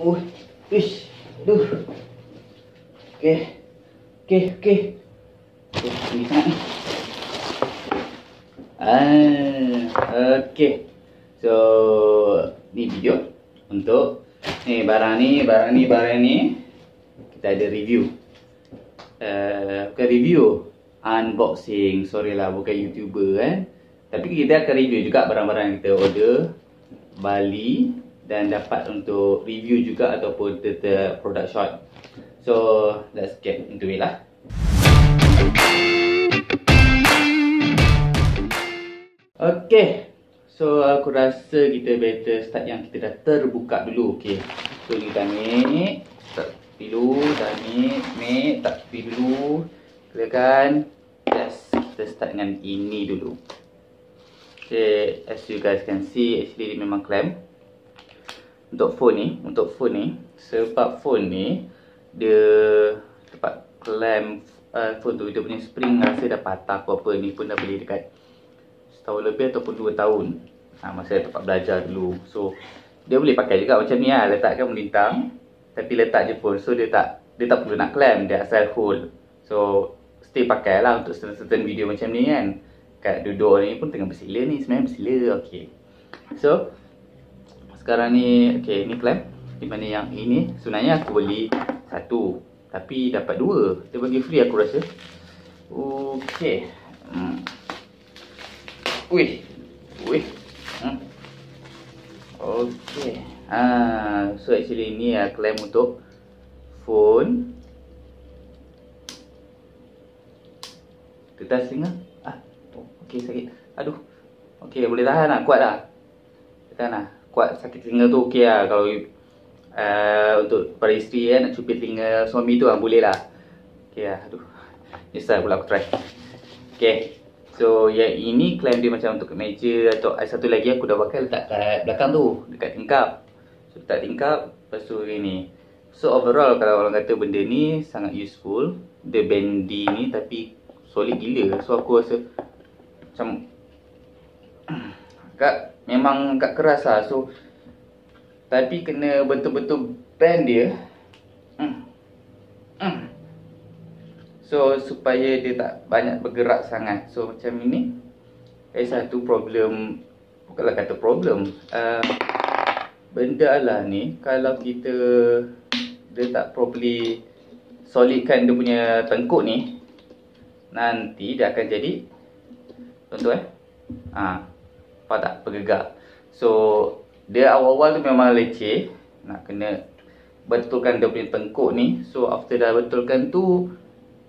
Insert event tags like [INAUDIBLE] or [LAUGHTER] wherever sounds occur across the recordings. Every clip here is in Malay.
Uh, ish, aduh. Okey. Okey, okey. Okey, ni. Ah, okey. So, ni video untuk ni barang ni, barang ni, barang ni. Kita ada review. Uh, bukan review, unboxing. Sorry lah, bukan YouTuber kan. Tapi kita akan review juga barang-barang yang kita order Bali dan dapat untuk review juga ataupun the product shot. So, let's get into it lah. Okay. So, aku rasa kita better start yang kita dah terbuka dulu. Okay. So, ni start dulu. Dah ni, ni, tak tepi dulu. Kirakan. Yes. Kita start dengan ini dulu. Okay. As you guys can see, actually dia memang clamp. Untuk phone ni, untuk phone ni. Sebab phone ni, dia tempat clamp uh, phone tu. Dia punya spring rasa dah patah apa-apa. Ni pun dah beli dekat setahun lebih ataupun dua tahun ha, Masa saya tempat belajar dulu So dia boleh pakai juga macam ni lah Letakkan melintang Tapi letak je pun So dia tak dia tak perlu nak clamp Dia asal hold So stay pakai lah untuk certain-certain video macam ni kan Kat duduk ni pun tengah bersila ni Sebenarnya bersila okay. So Sekarang ni Okay ni clamp Di mana yang ini Sebenarnya aku beli Satu Tapi dapat dua Dia bagi free aku rasa Okay hmm. Wih. Wih. Hmm. Okey. Ah, so actually ni ah claim untuk phone. Tetas singa. Ah. Oh, okey sakit. Aduh. Okey boleh tahan lah. Kuat dah. Tahan lah. Kuat sakit telinga tu okey lah. Kalau uh, untuk para isteri eh, nak cupit telinga suami tu lah boleh lah. Okey lah. Aduh. Nyesal pula aku try. Okey. So yang ini klaim dia macam untuk meja atau satu lagi aku dah pakai letak kat belakang tu dekat tingkap. So letak tingkap lepas tu ini. So overall kalau orang kata benda ni sangat useful. Dia bendy ni tapi solid gila. So aku rasa macam [CLEARS THROAT] agak memang agak keras lah. So tapi kena betul-betul bend dia. Hmm. Hmm. So supaya dia tak banyak bergerak sangat So macam ini Eh satu problem Bukanlah kata problem uh, Benda lah ni Kalau kita Dia tak properly Solidkan dia punya tengkuk ni Nanti dia akan jadi Contoh eh ha, Apa tak bergerak So Dia awal-awal tu memang leceh. Nak kena Betulkan dia punya tengkuk ni. So after dah betulkan tu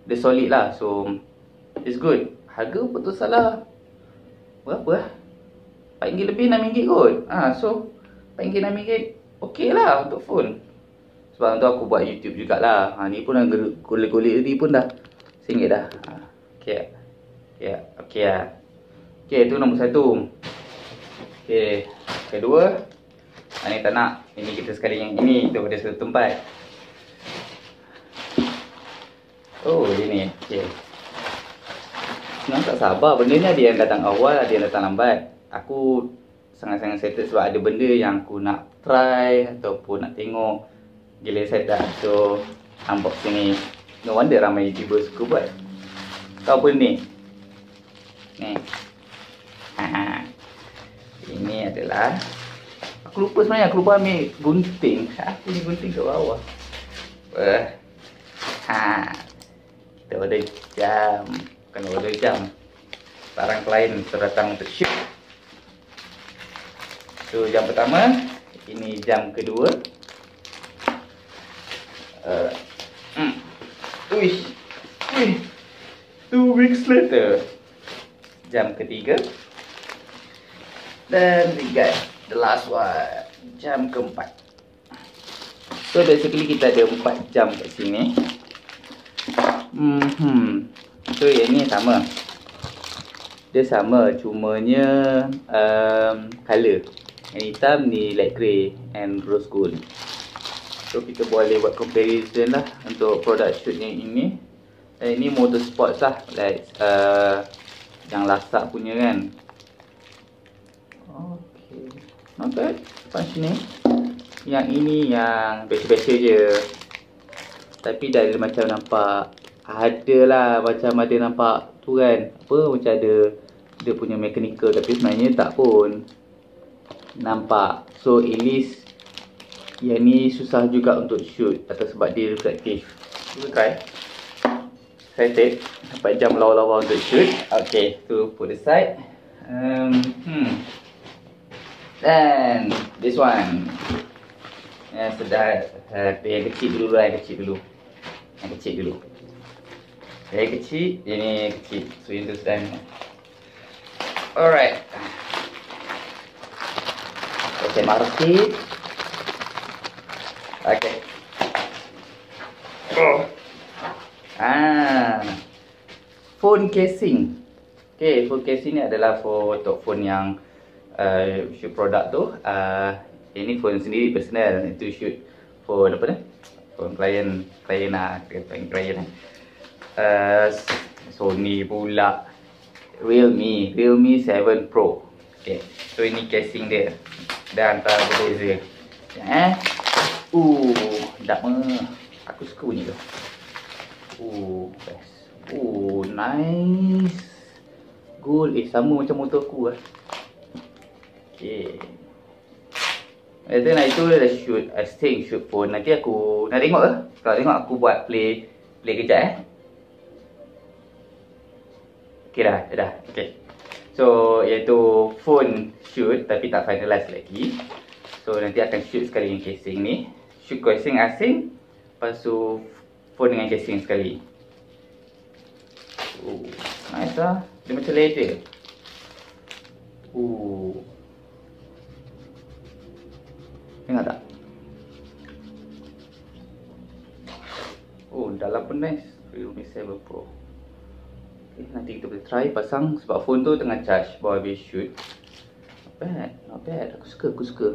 dia solid lah. So it's good. Harga betul salah. Berapa lah RM4 lebih RM6 kot. Ha, so RM4 RM6 ok lah untuk phone. Sebab tu aku buat youtube jugalah. Ha, ni pun dah kulit-kulit tadi pun dah RM1 dah. Ha, ok ok ok lah ok tu nombor satu ok kedua ha, ni tak nak ini kita sekali yang ini kita pada satu tempat Oh, ini. Okey. Senang tak sabar. Benda ni ada yang datang awal, ada yang datang lambat. Aku sangat-sangat excited sebab ada benda yang aku nak try ataupun nak tengok. Gila saya dah. So, unboxing ni. No wonder ramai YouTuber suka buat. Kau pun ni. Ni. Ini adalah Aku lupa sebenarnya, aku lupa ambil gunting. [LAUGHS] Aku ni gunting kat bawah. Uh. Ha kita order jam bukan order jam barang klien terdatang untuk ship so jam pertama ini jam kedua uh, hmm. Uish. Uish. two weeks later jam ketiga dan got the last one jam keempat so basically kita ada empat jam kat sini Hmm, so yang ni sama. Dia sama, cumanya um, color. Yang hitam ni light grey and rose gold. So kita boleh buat comparison lah untuk product shoot yang ini. Dan ini motorsport lah, like uh, yang lasak punya kan. Okay, not bad. Punch ni. Yang ini yang biasa-biasa je. Tapi dah ada macam nampak ada lah macam ada nampak tu kan. Apa macam ada dia punya mechanical tapi sebenarnya tak pun. Nampak. So at least yang ni susah juga untuk shoot atau sebab dia reflektif. Cuba try. Saya take dapat jam lawa-lawa untuk shoot. Okay, tu put aside. Um, hmm. Then this one. Ya, sedar. Uh, yang kecil dulu lah, kecil dulu. Yang kecil dulu. Yang kecil, ini kecil. So tu sedang. Alright. Okay, sikit. Okay. Oh. Ah. Phone casing. Okay, phone casing ni adalah for untuk phone yang uh, shoot produk tu. Uh, ini phone sendiri personal. Itu shoot phone apa ni? Phone client. Client lah. Client, client lah. Uh, Sony pula. Realme. Realme 7 Pro. Okay. So ini casing dia. Dan antara berbeza. Eh. Uh, me. Aku suka bunyi tu. Uh, best. Uh, nice. Gold. Eh, sama macam motor aku lah. Okay. Then itu dah shoot, I stay shoot phone. Nanti aku nak tengok ke? Kalau tengok aku buat play, play kejap eh. Okay dah, dah, okay. So, iaitu phone shoot tapi tak finalize lagi. So, nanti akan shoot sekali dengan casing ni shoot casing asing Lepas tu phone dengan casing sekali Ooh, Nice lah Dia macam leather Ooh. Tengok tak? Oh, dalam pun nice Realme 7 Pro. Okay, Nanti kita boleh try pasang Sebab phone tu tengah charge. Bawa habis shoot. Not bad, not bad. Aku suka, aku suka.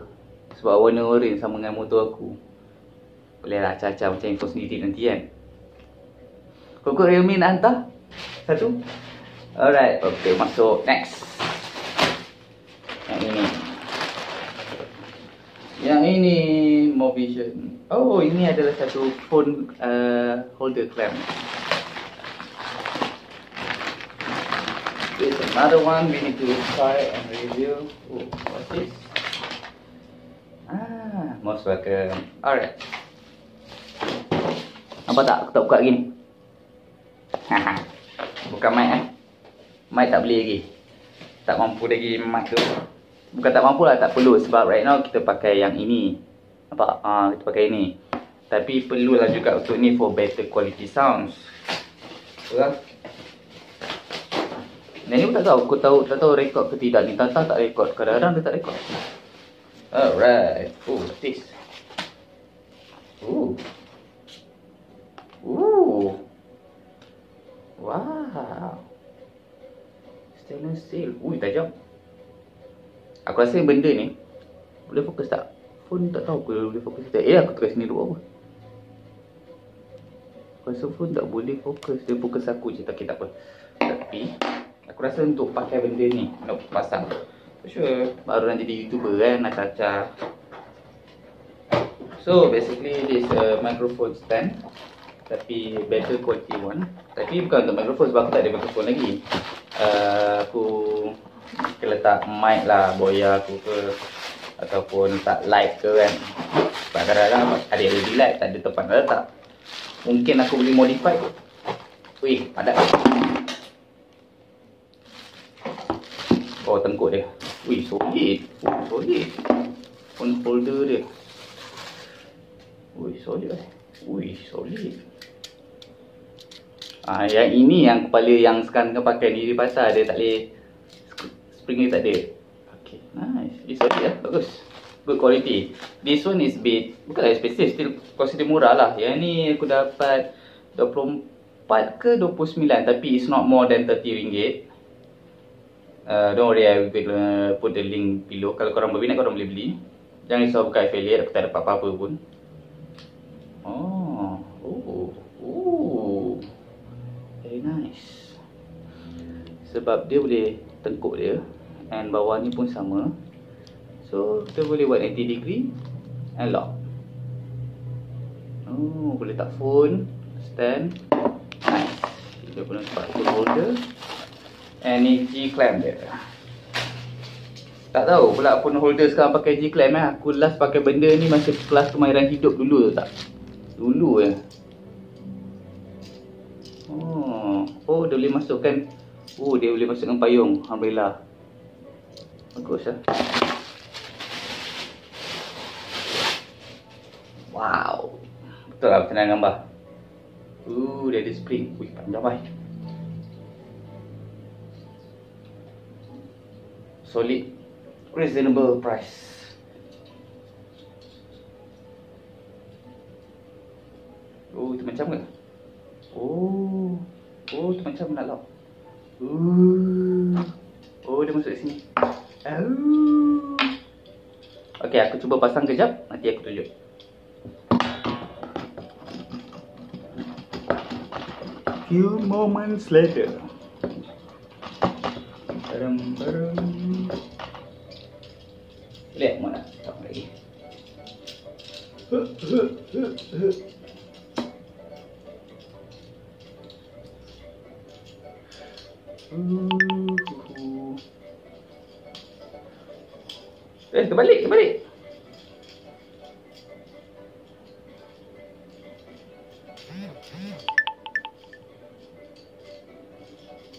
Sebab warna orange sama dengan motor aku. Boleh lah acah-acah macam info sendiri nanti kan. Kau Realme nak hantar? Satu? Alright, okay masuk. Next Yang ini Yang ini Movision Oh ini adalah satu phone uh, holder clamp There's another one we need to try and review Oh, what's this? Ah, most welcome Alright Nampak tak? Aku tak buka lagi ni. [LAUGHS] Bukan mic eh. Mic tak beli lagi. Tak mampu lagi mic tu. Bukan tak mampu lah, tak perlu. Sebab right now kita pakai yang ini. Nampak? Ha, kita pakai ini. Tapi perlulah juga untuk ni for better quality sounds. Betul ni pun tak tahu. Aku tahu, tak tahu rekod ke tidak ni. Tantang tak rekod. Kadang-kadang dia tak rekod. Alright. Oh, this. Ooh. Ooh. Wow. Stainless steel. Ui, tajam. Aku rasa benda ni boleh fokus tak? Phone tak tahu aku boleh fokus tak. Eh, aku try sini dulu apa. Rasa phone tak boleh fokus. Dia fokus aku je. Tak, tak apa. Tapi, aku rasa untuk pakai benda ni. Nak pasang. For sure. Baru nak jadi YouTuber kan. Nak caca. So, basically, this a microphone stand tapi better quality one tapi bukan untuk microphone sebab aku tak ada microphone lagi uh, aku ke letak mic lah boya aku ke ataupun letak light ke kan. Sebab kadang-kadang ada LED light tak ada tempat nak letak. Mungkin aku boleh modify wih padat. Oh tengkuk dia. Wih solid. Oh, solid. Phone holder dia. Wih solid eh. Wih, solid. Ah, yang ini yang kepala yang sekarang kau pakai ni di pasar dia tak boleh spring ni tak ada. Okay, nice. This one ya, bagus. Good quality. This one is bit bukan expensive, still consider murah lah. Yang ni aku dapat 24 ke 29 tapi it's not more than 30 ringgit. Uh, don't worry, I will put the link below. Kalau korang berminat, korang boleh beli. Jangan risau buka affiliate, aku tak dapat apa-apa pun. Oh, oh, oh very nice sebab dia boleh tengkuk dia and bawah ni pun sama so kita boleh buat 90 degree and lock. Oh, boleh tak phone, stand. Nice. Dia pun nampak phone holder. And ni G-clamp dia. Tak tahu pula phone holder sekarang pakai G-clamp eh. Aku last pakai benda ni masa kelas kemahiran hidup dulu tak? Dulu ya. Oh, oh dia boleh masukkan Oh, dia boleh masukkan payung umbrella. Bagus ah. Wow. Betul lah macam gambar. Uh, dia ada spring. Wih, panjang baik. Solid. Reasonable price. Oh, tu macam ke? Oh. Oh, tu macam nak lock. Uh. Oh, dia masuk sini. Oh. Okey, aku cuba pasang kejap. Nanti aku tunjuk. Few moments later. Baram, baram. Lihat mana? Tak lagi. Eh, terbalik, terbalik.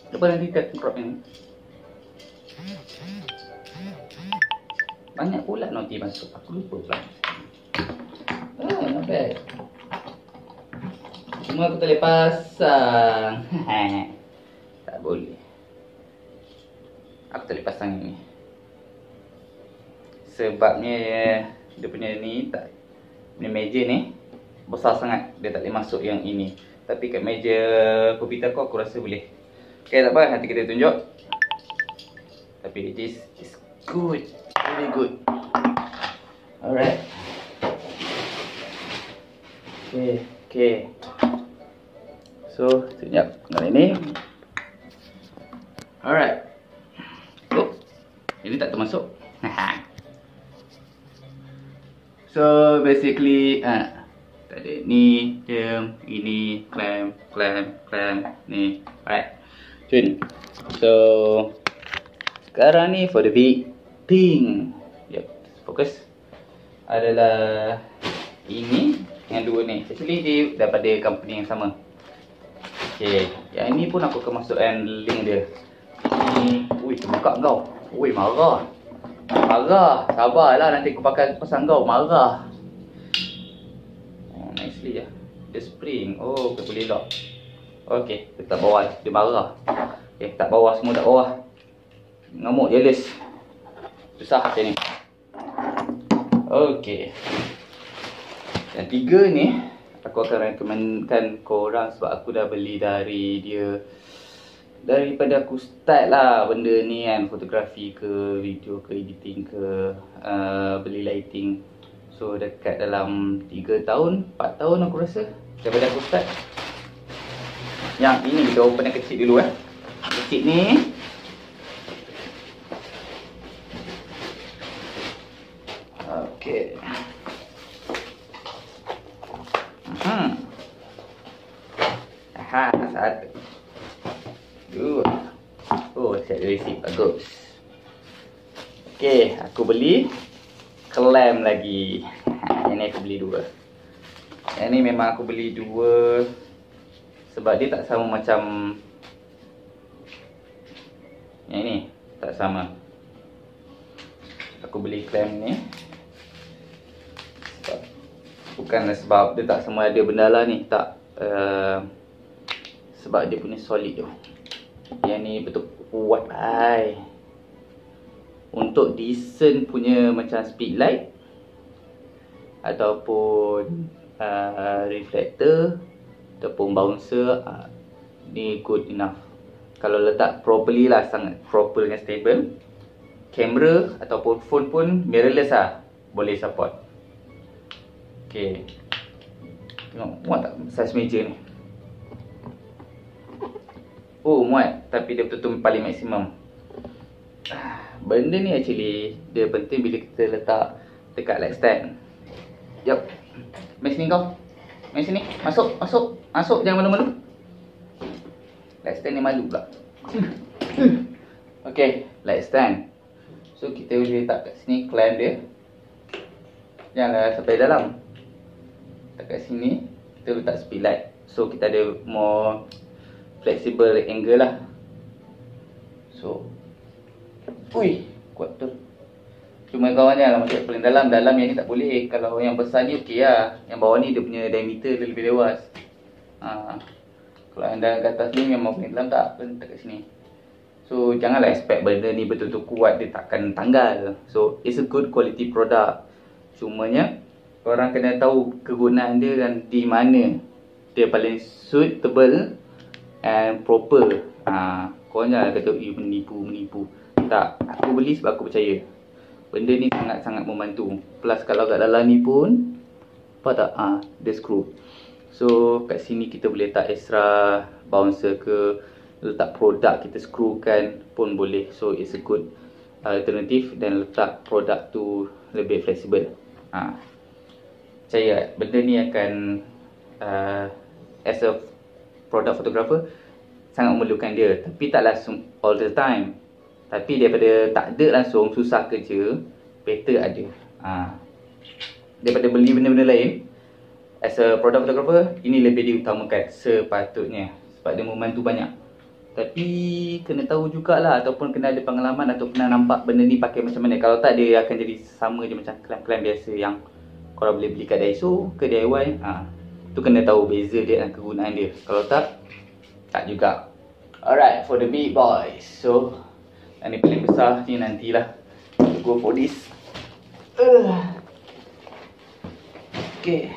Cuba nanti kita crop ini. Banyak pula noti masuk. Aku lupa pula. Ah, not bad. Semua aku tak boleh pasang. [LAUGHS] tak boleh. Aku tak boleh pasang ini. Sebabnya dia punya ni tak punya meja ni besar sangat. Dia tak boleh masuk yang ini. Tapi kat meja komputer aku aku rasa boleh. Okay, tak apa. Nanti kita tunjuk. Tapi this is good. Very good. Alright. Okay, okay. So, sekejap dengan ini. Alright. Ini tak termasuk. So, basically, ah, ada ni, jam, ini, clamp, clamp, clamp, ni. Alright. Tune. So sekarang ni for the big thing. Yep, fokus. Adalah ini yang dua ni. Actually dia daripada company yang sama. Okay, yang ini pun aku akan masukkan link dia. Ini, ui, terbuka kau. Ui, marah. Marah. Sabarlah nanti aku pakai pesan kau. Marah. Oh, nicely ya. The spring. Oh, kita boleh lock. Okey, letak bawah. Dia marah. Okey, tak bawah semua tak bawah. Ngamuk jealous. Susah macam ni. Okey. Yang tiga ni aku akan rekomenkan korang sebab aku dah beli dari dia daripada aku start lah benda ni kan fotografi ke video ke editing ke uh, beli lighting so dekat dalam 3 tahun 4 tahun aku rasa daripada aku start yang ini kita open yang kecil dulu eh. Kecil ni. Okey. Hmm. Aha, satu. Dua. Oh, saya ada receipt. Bagus. Okey, aku beli klem lagi. Ini aku beli dua. Yang ni memang aku beli dua. Sebab dia tak sama macam Yang ni Tak sama. Aku beli klem ni. Sebab, Bukanlah sebab dia tak semua ada benda lah ni Tak uh, Sebab dia punya solid tu. Yang ni betul kuat ay. Untuk decent punya macam speed light Ataupun uh, Reflector ataupun bouncer uh, ni good enough. Kalau letak properly lah sangat proper dengan stable. Kamera ataupun phone pun mirrorless lah boleh support. Ok tengok muat tak size meja ni? Oh muat tapi dia betul-betul paling maksimum. Benda ni actually dia penting bila kita letak dekat light stand. Jap. Main sini kau. Main sini. Masuk, masuk. Masuk jangan malu-malu. Light stand ni malu pula. [CLEARS THROAT] Okay, light stand. So kita boleh letak kat sini clamp dia. Janganlah sampai dalam. Letak kat sini, kita letak speed light. So kita ada more flexible angle lah. So, ui, kuat betul. Cuma kawan janganlah masuk paling dalam Dalam yang ni tak boleh. Kalau yang besar ni okey lah. Yang bawah ni dia punya diameter dia lebih luas. Ha. Kalau yang dalam atas ni memang paling dalam tak Letak kat sini. So janganlah expect benda ni betul-betul kuat Dia takkan tanggal. So it's a good quality product. Cumanya Korang kena tahu kegunaan dia dan di mana Dia paling suitable And proper. Ha. Korang jangan kata menipu-menipu Tak, aku beli sebab aku percaya Benda ni sangat-sangat membantu. Plus kalau kat dalam ni pun Apa tak? Ha, dia screw. So kat sini kita boleh letak extra bouncer ke Letak produk kita screwkan pun boleh. So it's a good alternative Dan letak produk tu lebih flexible ha. Percaya benda ni akan uh, As a product photographer Sangat memerlukan dia. Tapi tak langsung all the time tapi daripada tak ada langsung susah kerja, better ada. Ha. Daripada beli benda-benda lain, as a product photographer, ini lebih diutamakan sepatutnya. Sebab dia membantu banyak. Tapi kena tahu jugalah ataupun kena ada pengalaman atau pernah nampak benda ni pakai macam mana. Kalau tak dia akan jadi sama je macam klaim-klaim biasa yang korang boleh beli kat Daiso ke DIY. Ha. Tu kena tahu beza dia dan kegunaan dia. Kalau tak, tak juga. Alright, for the big boys. So, yang ni paling besar ni nantilah. Go for this. Okay.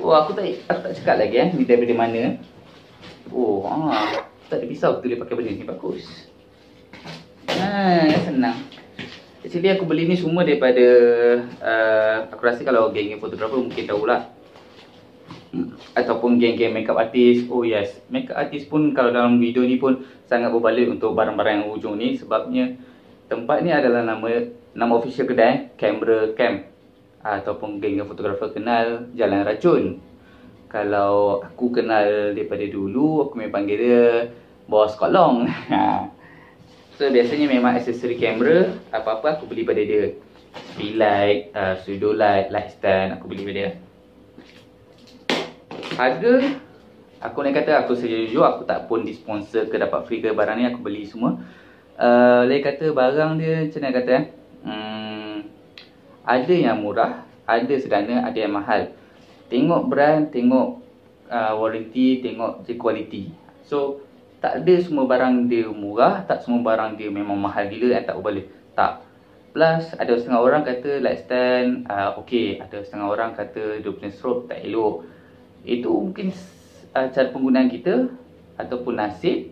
Oh aku tak, aku tak cakap lagi eh Ni daripada mana. Oh ah, Tak ada pisau aku boleh pakai benda ni Bagus. Haa senang. Actually aku beli ni semua daripada uh, Aku rasa kalau geng-geng fotografer mungkin tahulah ataupun geng-geng makeup artist. Oh yes. Makeup artist pun kalau dalam video ni pun sangat berbaloi untuk barang-barang yang ujung ni. Sebabnya tempat ni adalah nama nama official kedai camera camp. Ataupun geng-geng fotografer kenal jalan racun. Kalau aku kenal daripada dulu aku memang panggil dia bos kolong [LAUGHS] so biasanya memang aksesori kamera apa-apa aku beli pada dia. Speed light, uh, pseudo light, light stand aku beli pada dia Harga Aku nak kata aku sejujur aku tak pun disponsor ke dapat free ke barang ni aku beli semua. Uh, Lain kata barang dia macam mana kata eh? Hmm, Ada yang murah Ada sederhana ada yang mahal. Tengok brand, tengok uh, warranty, tengok je quality So tak ada semua barang dia murah Tak semua barang dia memang mahal gila dan tak boleh. Tak. Plus ada setengah orang kata light stand uh, Okay. Ada setengah orang kata dia punya strobe tak elok itu mungkin uh, cara penggunaan kita ataupun nasib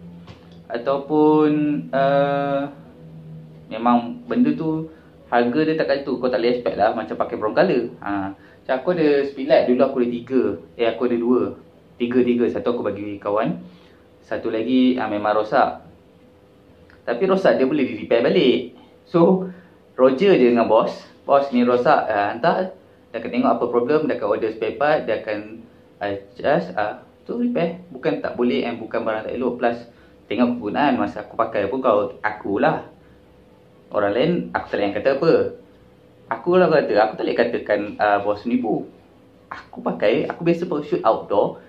ataupun uh, memang benda tu harga dia takkan tu kau tak boleh expect lah macam pakai brown colour ha. macam aku ada speedlight dulu aku ada tiga. Eh aku ada dua. Tiga tiga satu aku bagi kawan. Satu lagi uh, memang rosak. Tapi rosak dia boleh di repair balik. So Roger je dengan bos. Bos ni rosak uh, hantar. Dia akan tengok apa problem dia akan order spare part dia akan adjust ah uh, tu repair. Bukan tak boleh and bukan barang tak elok. Plus tengok kegunaan masa aku pakai pun kau akulah. Orang lain aku tak boleh kata apa. Aku lah kata aku tak boleh katakan uh, bos nipu aku pakai aku biasa pakai shoot outdoor.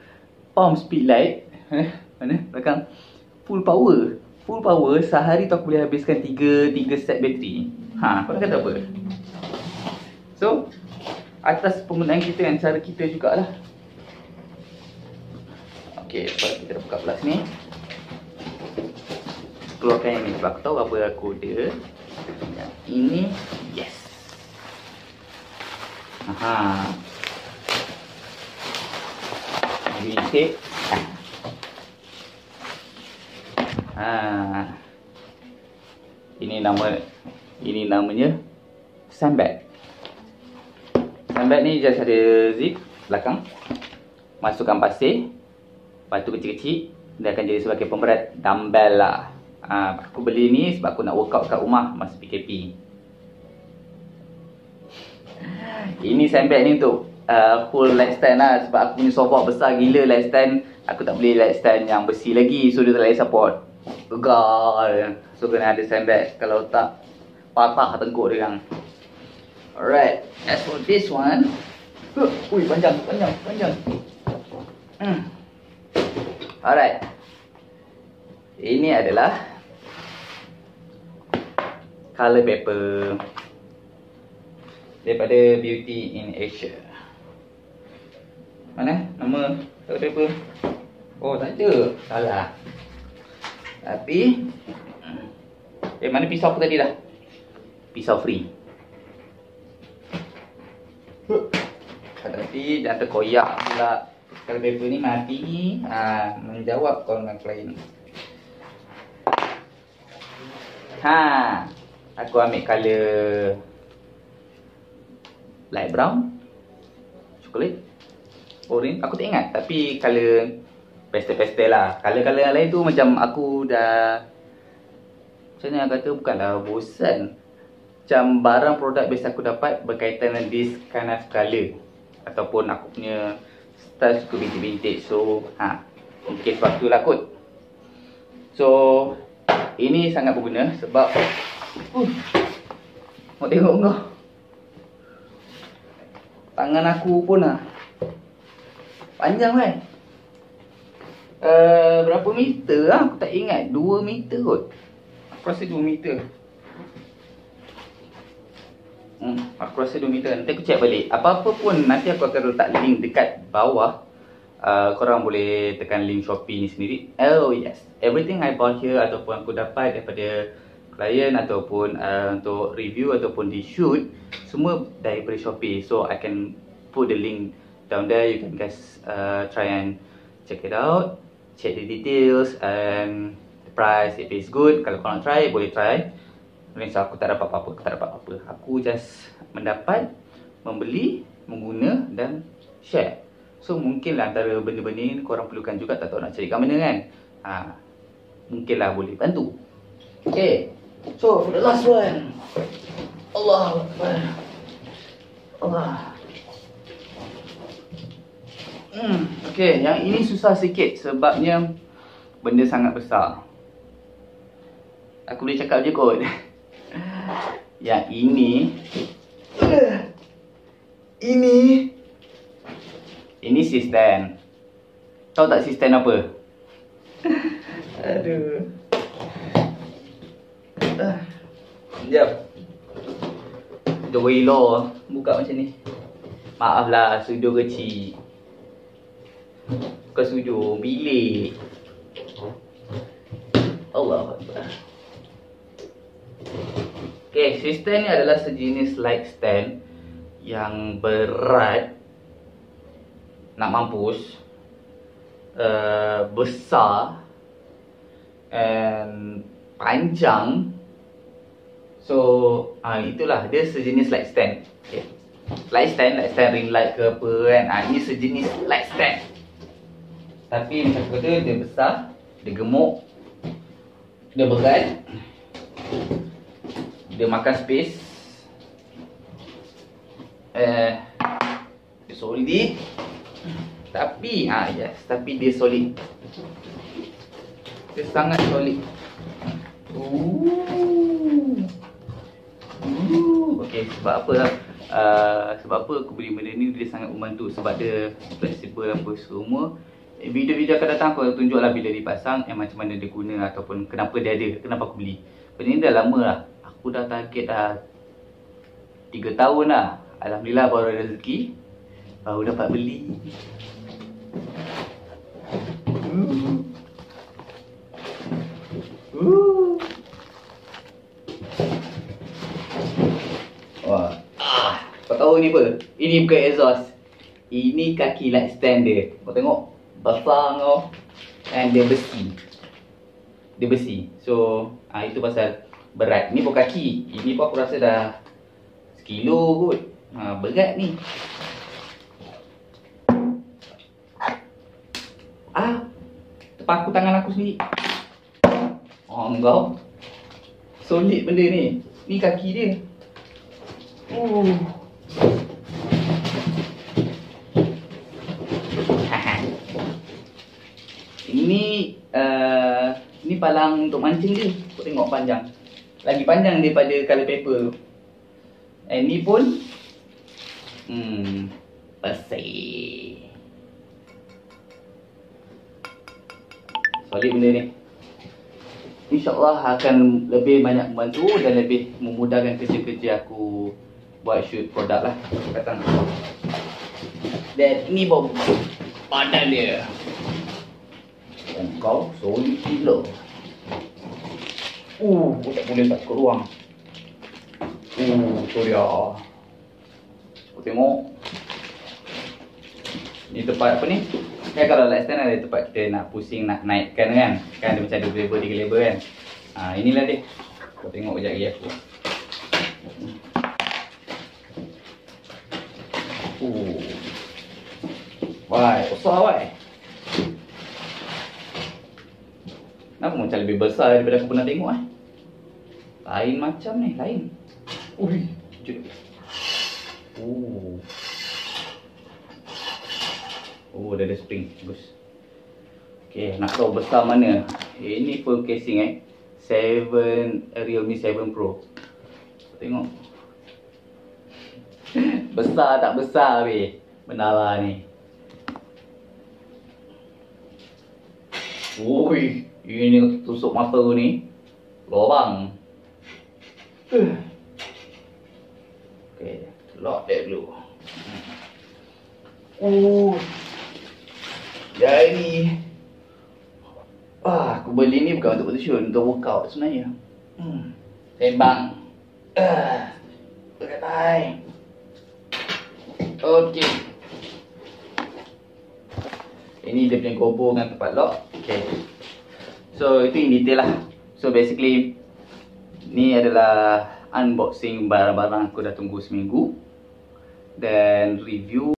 Palm speed light. [LAUGHS] Mana? Belakang. Full power. Full power sehari tu aku boleh habiskan 3 3 set bateri. Ha kau nak kata apa? So atas penggunaan kita dan cara kita jugalah Okey, lepas kita buka belah sini. Keluarkan yang ni sebab aku tahu apa aku dia. Yang ini, yes. Aha. Ini. Ha. Ini nama ini namanya sandbag. Sandbag ni just ada zip belakang. Masukkan pasir batu kecil-kecil dia akan jadi sebagai pemberat dumbbell lah. Ha, aku beli ni sebab aku nak workout kat rumah masa PKP Ini sandbag ni untuk uh, full light stand lah Sebab aku punya sofa besar gila light stand. Aku tak boleh light stand yang besi lagi So dia tak boleh support. Gegar So kena ada sandbag Kalau tak patah tengkuk dia kan Alright As for this one. Ui panjang panjang panjang. Hmm. Alright Ini adalah Color paper daripada Beauty in Asia. Mana nama color paper? Oh, tak ada. Salah. Tapi eh mana pisau aku tadi dah? Pisau free. Tapi jangan terkoyak pula. Color paper ni mati ha, menjawab call dengan klien. Ha, aku ambil color light brown coklat orange. Aku tak ingat tapi color pastel-pastel lah. Color-color yang lain tu macam aku dah macam mana kata bukanlah bosan. Macam barang produk biasa aku dapat berkaitan dengan this kind of color ataupun aku punya style suka vintage-vintage so ha mungkin sebab tu lah kot. So ini sangat berguna sebab uh, mau tengok kau. Tangan aku pun lah. Panjang kan uh, Berapa meter lah? Aku tak ingat. 2 meter kot. Aku rasa 2 meter hmm, Aku rasa 2 meter Nanti aku check balik. Apa-apa pun Nanti aku akan letak link dekat bawah. Uh, Korang boleh tekan link Shopee ni sendiri. Oh yes. Everything I bought here Ataupun aku dapat daripada klien ataupun uh, untuk review ataupun di shoot semua daripada Shopee. So I can put the link down there. You can guys uh, try and check it out check the details and the price if it's good. Kalau korang try boleh try so aku tak dapat apa-apa aku tak dapat apa-apa aku just mendapat membeli mengguna dan share so mungkinlah antara benda-benda ni korang perlukan juga tak tahu nak cari kat mana kan ha, mungkinlah boleh bantu okay So, the last one. Allah Allah. Hmm, okay, yang ini susah sikit sebabnya benda sangat besar. Aku boleh cakap je kot. [LAUGHS] Yang ini. Ini. Ini sistem. Tahu tak sistem apa? Aduh. Sekejap The way law. Buka macam ni. Maaflah Studio kecil Bukan studio Bilik. Allah Okay Sistem ni adalah sejenis light stand Yang berat Nak mampus uh, Besar And Panjang So uh, itulah dia sejenis light stand. Okay. Light stand, light stand ring light ke apa kan. Uh, ini sejenis light stand. Tapi macam aku kata dia besar, dia gemuk, dia berat. Dia makan space. Eh solid. Tapi uh, yes, tapi dia solid. Dia sangat solid. Ooh. Okay, sebab apa uh, Sebab apa aku beli benda ni Dia sangat membantu Sebab dia fleksibel apa semua eh, Video-video akan datang aku tunjuk lah bila dipasang Yang macam mana dia guna Ataupun kenapa dia ada Kenapa aku beli Benda ni dah lama lah Aku dah target dah 3 tahun lah Alhamdulillah baru ada rezeki Baru dapat beli Ooh. Kau tahu ni apa? Ini bukan exhaust. Ini kaki light stand dia. Kau tengok. Besar kau. And dia besi. Dia besi. So, ah itu pasal berat. Ni bukan kaki. Ini pun aku rasa dah sekilo kot. Ha, berat ni. Ah terpaku tangan aku sendiri. Oh enggak solid benda ni. Ni kaki dia. Uh. [LAUGHS] ini uh, ni palang untuk mancing dia. Kau tengok panjang. Lagi panjang daripada color paper tu. And ni pun hmm bersih. Solid benda ni. InsyaAllah akan lebih banyak membantu dan lebih memudahkan kerja-kerja aku buat shoot produk lah. Kata Dan ni bom padan dia. Dan kau solid gila. Uh, tak boleh tak ke ruang. Uh, tu dia. Kau tengok. Ni tempat apa ni? Kan kalau last time ada tempat kita nak pusing nak naikkan kan. Kan ada macam ada level tiga level kan. Ha, inilah dia. Kau tengok kejap lagi aku. Uh. Wai, besar wai. Kenapa macam lebih besar daripada aku pernah tengok eh? Lain macam ni, lain. Jut. Oh. Oh, dah ada spring. Bagus. Okay, nak tahu besar mana? Eh, ini full casing eh. 7 Realme 7 Pro. Tengok. [LAUGHS] besar tak besar weh. Benala ni. Ui, ini tusuk mata ni. Lobang. Okay, lock dia dulu. Oh. Jadi Ah, aku beli ni bukan untuk position, untuk workout sebenarnya. Hmm. Sembang. Ah. Bye. Okay. Ini dia punya gobo dengan tempat lock. Okay. So, itu in detail lah. So, basically, ni adalah unboxing barang-barang aku dah tunggu seminggu. Dan review